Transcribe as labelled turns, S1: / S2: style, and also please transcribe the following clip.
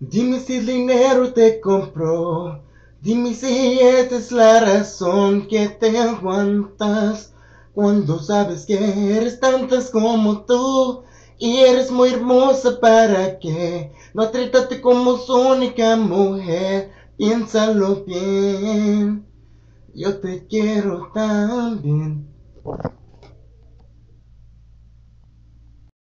S1: Dime si el dinero te compró. Dime si esta es la razón que te aguantas. Cuando sabes que eres tantas como tú. Y eres muy hermosa para que no trátate como su única mujer. Piénsalo bien. Yo te quiero también.